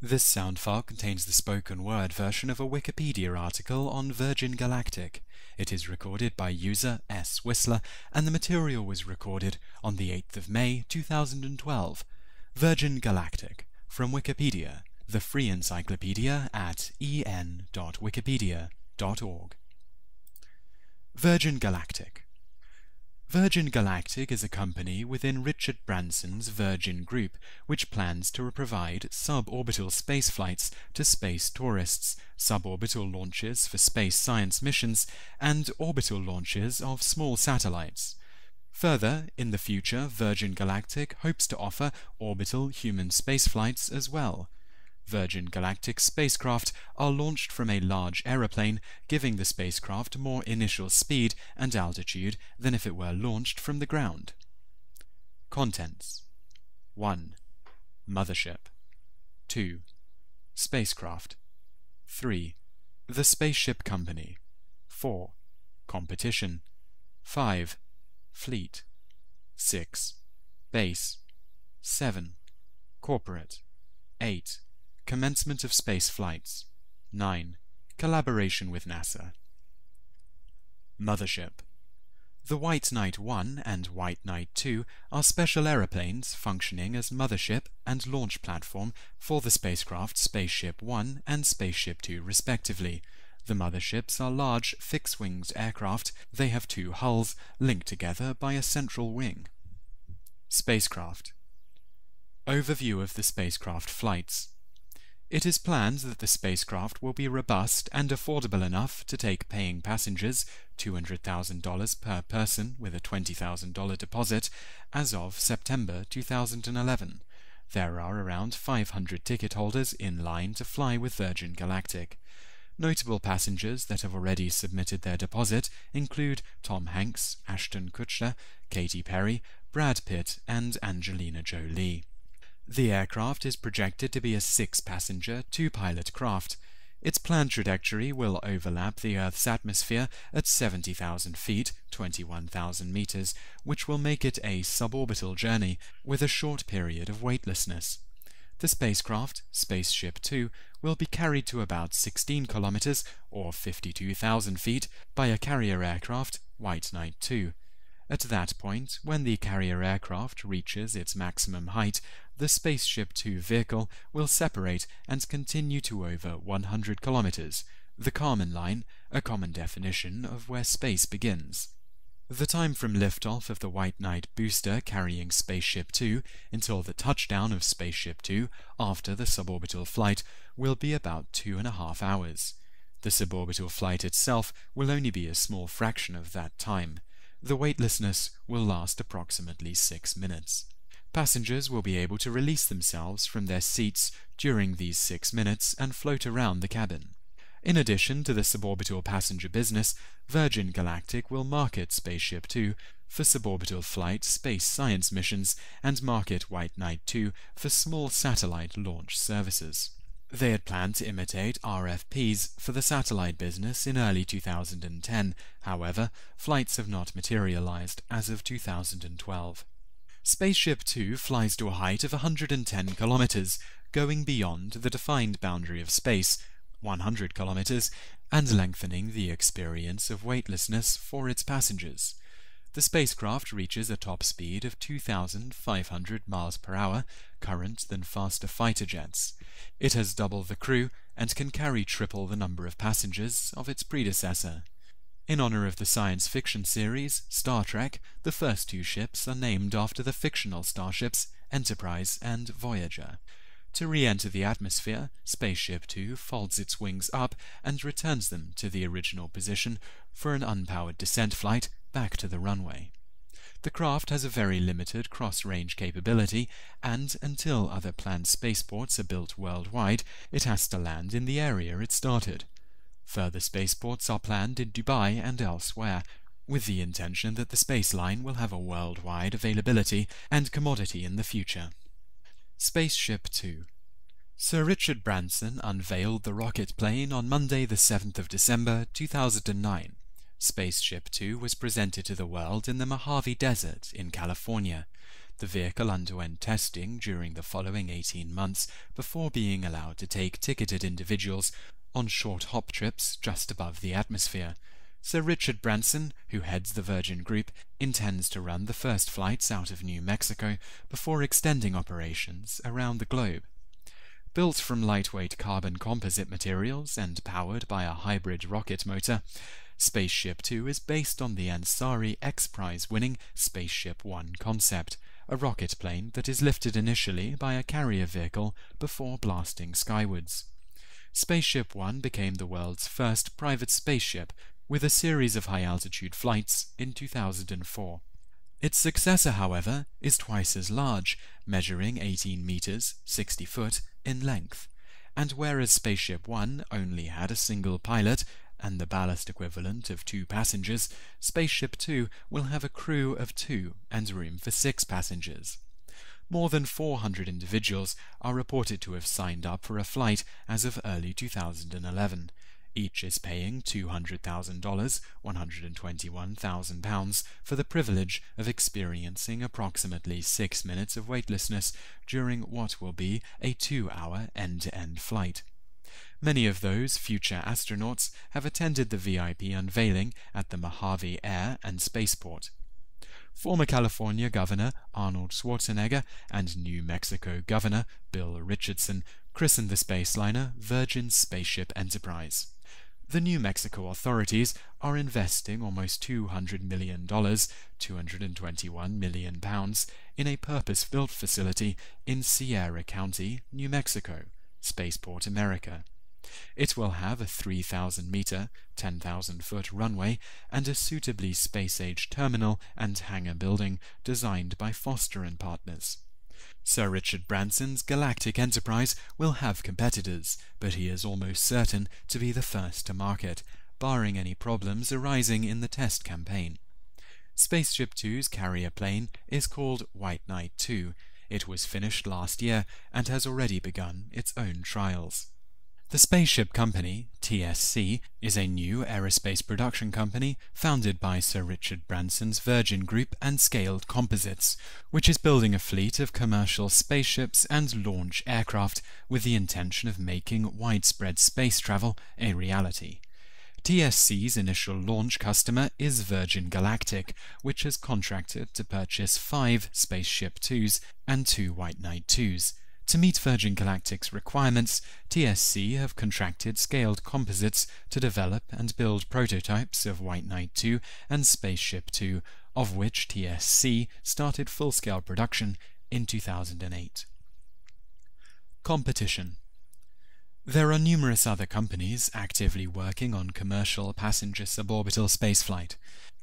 This sound file contains the spoken word version of a Wikipedia article on Virgin Galactic. It is recorded by user S. Whistler, and the material was recorded on the 8th of May 2012. Virgin Galactic, from Wikipedia, the free encyclopedia at en.wikipedia.org. Virgin Galactic Virgin Galactic is a company within Richard Branson's Virgin Group which plans to provide suborbital space flights to space tourists, suborbital launches for space science missions, and orbital launches of small satellites. Further, in the future, Virgin Galactic hopes to offer orbital human spaceflights as well. Virgin Galactic spacecraft are launched from a large aeroplane, giving the spacecraft more initial speed and altitude than if it were launched from the ground. Contents 1. Mothership 2. Spacecraft 3. The Spaceship Company 4. Competition 5. Fleet 6. Base 7. Corporate 8. Commencement of space flights. 9. Collaboration with NASA. Mothership. The White Knight 1 and White Knight 2 are special aeroplanes functioning as mothership and launch platform for the spacecraft Spaceship 1 and Spaceship 2 respectively. The motherships are large, fixed-winged aircraft. They have two hulls, linked together by a central wing. Spacecraft Overview of the spacecraft flights it is planned that the spacecraft will be robust and affordable enough to take paying passengers $200,000 per person with a $20,000 deposit as of September 2011. There are around 500 ticket holders in line to fly with Virgin Galactic. Notable passengers that have already submitted their deposit include Tom Hanks, Ashton Kutcher, Katy Perry, Brad Pitt, and Angelina Jolie. The aircraft is projected to be a six-passenger, two-pilot craft. Its planned trajectory will overlap the Earth's atmosphere at 70,000 feet 21,000 meters, which will make it a suborbital journey with a short period of weightlessness. The spacecraft, Spaceship Two, will be carried to about 16 kilometers or 52,000 feet by a carrier aircraft, White Knight Two. At that point, when the carrier aircraft reaches its maximum height, the Spaceship Two vehicle will separate and continue to over 100 kilometers, the Kármán line, a common definition of where space begins. The time from liftoff of the White Knight booster carrying Spaceship Two until the touchdown of Spaceship Two after the suborbital flight will be about two and a half hours. The suborbital flight itself will only be a small fraction of that time. The weightlessness will last approximately six minutes. Passengers will be able to release themselves from their seats during these six minutes and float around the cabin. In addition to the suborbital passenger business, Virgin Galactic will market Spaceship Two for suborbital flight space science missions and market White Knight 2 for small satellite launch services. They had planned to imitate RFPs for the satellite business in early 2010, however, flights have not materialized as of 2012. Spaceship Two flies to a height of 110 kilometers, going beyond the defined boundary of space, 100 kilometers, and lengthening the experience of weightlessness for its passengers. The spacecraft reaches a top speed of 2,500 miles per hour, current than faster fighter jets. It has double the crew and can carry triple the number of passengers of its predecessor. In honor of the science fiction series Star Trek, the first two ships are named after the fictional starships Enterprise and Voyager. To re-enter the atmosphere, Spaceship Two folds its wings up and returns them to the original position for an unpowered descent flight back to the runway. The craft has a very limited cross-range capability, and until other planned spaceports are built worldwide, it has to land in the area it started. Further spaceports are planned in Dubai and elsewhere, with the intention that the space line will have a worldwide availability and commodity in the future. Spaceship Two Sir Richard Branson unveiled the rocket plane on Monday the 7th of December 2009. Spaceship Two was presented to the world in the Mojave Desert in California. The vehicle underwent testing during the following 18 months before being allowed to take ticketed individuals on short hop trips just above the atmosphere. Sir Richard Branson, who heads the Virgin Group, intends to run the first flights out of New Mexico before extending operations around the globe. Built from lightweight carbon composite materials and powered by a hybrid rocket motor, Spaceship Two is based on the Ansari X Prize winning Spaceship One concept, a rocket plane that is lifted initially by a carrier vehicle before blasting skywards. Spaceship One became the world's first private spaceship with a series of high-altitude flights in 2004. Its successor, however, is twice as large, measuring 18 meters 60 foot in length, and whereas Spaceship One only had a single pilot and the ballast equivalent of two passengers, Spaceship Two will have a crew of two and room for six passengers. More than 400 individuals are reported to have signed up for a flight as of early 2011. Each is paying $200,000, £121,000, for the privilege of experiencing approximately six minutes of weightlessness during what will be a two-hour end-to-end flight. Many of those future astronauts have attended the VIP unveiling at the Mojave Air and Spaceport. Former California Governor Arnold Schwarzenegger and New Mexico Governor Bill Richardson christened the spaceliner Virgin Spaceship Enterprise. The New Mexico authorities are investing almost $200 million, £221 million, in a purpose-built facility in Sierra County, New Mexico, Spaceport America. It will have a 3,000 meter, 10,000 foot runway and a suitably space-age terminal and hangar building designed by Foster and Partners. Sir Richard Branson's Galactic Enterprise will have competitors, but he is almost certain to be the first to market, barring any problems arising in the test campaign. Spaceship Two's carrier plane is called White Knight 2. It was finished last year and has already begun its own trials. The Spaceship Company, TSC, is a new aerospace production company founded by Sir Richard Branson's Virgin Group and Scaled Composites, which is building a fleet of commercial spaceships and launch aircraft with the intention of making widespread space travel a reality. TSC's initial launch customer is Virgin Galactic, which has contracted to purchase five Spaceship 2s and two White Knight 2s. To meet Virgin Galactic's requirements, TSC have contracted Scaled Composites to develop and build prototypes of White Knight 2 and Spaceship 2, of which TSC started full-scale production in 2008. Competition There are numerous other companies actively working on commercial passenger suborbital spaceflight.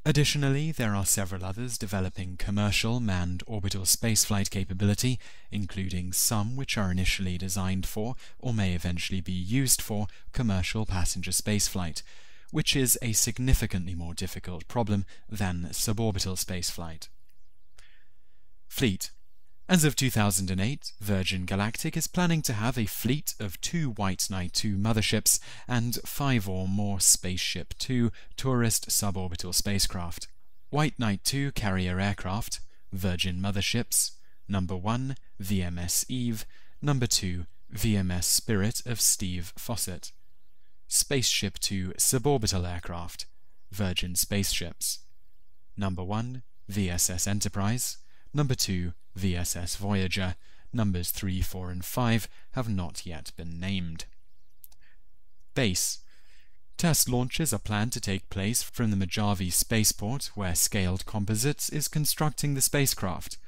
Additionally, there are several others developing commercial manned orbital spaceflight capability, including some which are initially designed for, or may eventually be used for, commercial passenger spaceflight, which is a significantly more difficult problem than suborbital spaceflight. Fleet as of 2008, Virgin Galactic is planning to have a fleet of two White Knight 2 motherships and five or more Spaceship 2 tourist suborbital spacecraft. White Knight 2 carrier aircraft, Virgin motherships, number 1 VMS Eve, number 2 VMS Spirit of Steve Fossett. Spaceship 2 suborbital aircraft, Virgin spaceships. Number 1 VSS Enterprise, number 2 VSS Voyager. Numbers 3, 4 and 5 have not yet been named. Base Test launches are planned to take place from the Mojave spaceport where Scaled Composites is constructing the spacecraft.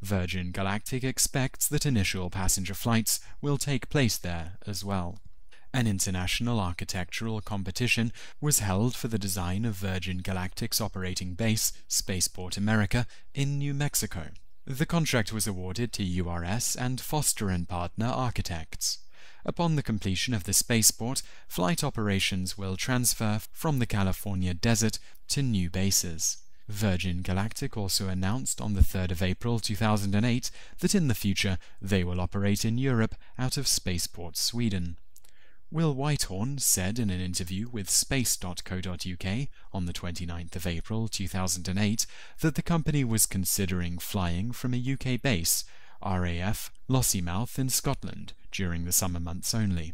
Virgin Galactic expects that initial passenger flights will take place there as well. An international architectural competition was held for the design of Virgin Galactic's operating base, Spaceport America, in New Mexico. The contract was awarded to URS and Foster and Partner Architects. Upon the completion of the spaceport, flight operations will transfer from the California desert to new bases. Virgin Galactic also announced on the 3rd of April 2008 that in the future they will operate in Europe out of Spaceport Sweden. Will Whitehorn said in an interview with space.co.uk on the 29th of April 2008 that the company was considering flying from a UK base, RAF Lossiemouth in Scotland, during the summer months only.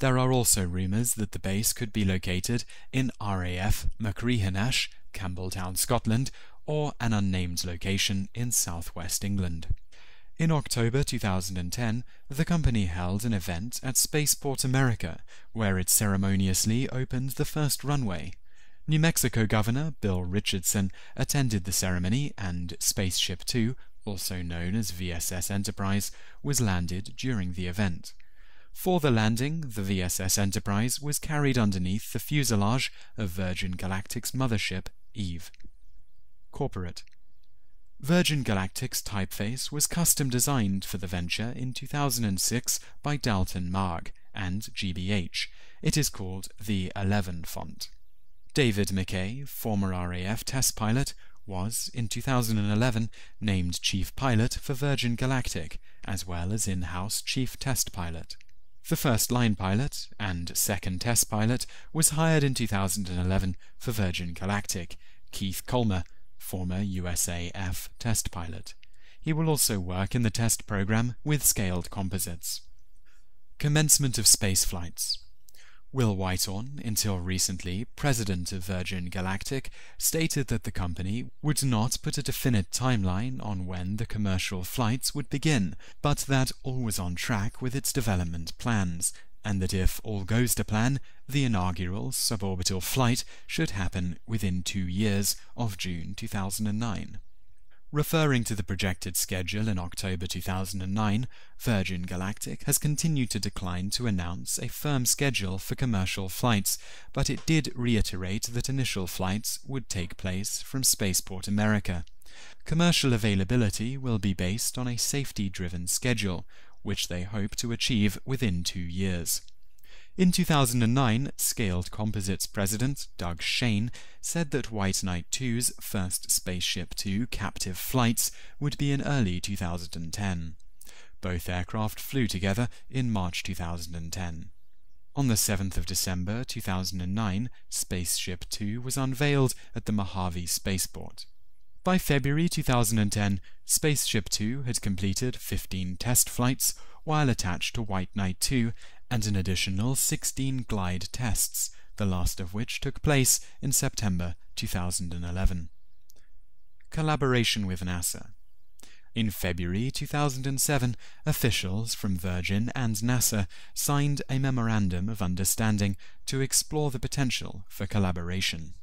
There are also rumours that the base could be located in RAF Machrihanish, Campbeltown, Scotland, or an unnamed location in southwest England. In October 2010, the company held an event at Spaceport America, where it ceremoniously opened the first runway. New Mexico Governor Bill Richardson attended the ceremony, and Spaceship Two, also known as VSS Enterprise, was landed during the event. For the landing, the VSS Enterprise was carried underneath the fuselage of Virgin Galactic's mothership, Eve. Corporate Virgin Galactic's typeface was custom designed for the venture in 2006 by Dalton Maag and GBH. It is called the 11 font. David Mackay, former RAF test pilot, was, in 2011, named Chief Pilot for Virgin Galactic, as well as in-house Chief Test Pilot. The first line pilot and second test pilot was hired in 2011 for Virgin Galactic, Keith Colmer, former USAF test pilot. He will also work in the test program with scaled composites. Commencement of space flights. Will Whitehorn, until recently president of Virgin Galactic, stated that the company would not put a definite timeline on when the commercial flights would begin, but that all was on track with its development plans, and that if all goes to plan, the inaugural suborbital flight should happen within two years of June 2009. Referring to the projected schedule in October 2009, Virgin Galactic has continued to decline to announce a firm schedule for commercial flights, but it did reiterate that initial flights would take place from Spaceport America. Commercial availability will be based on a safety-driven schedule, which they hope to achieve within two years. In 2009, Scaled Composites president Doug Shane said that White Knight 2's first Spaceship Two captive flights would be in early 2010. Both aircraft flew together in March 2010. On the 7th of December 2009, Spaceship Two was unveiled at the Mojave Spaceport. By February 2010, Spaceship Two had completed 15 test flights while attached to White Knight 2 and an additional 16 glide tests, the last of which took place in September 2011. Collaboration with NASA in February 2007, officials from Virgin and NASA signed a Memorandum of Understanding to explore the potential for collaboration.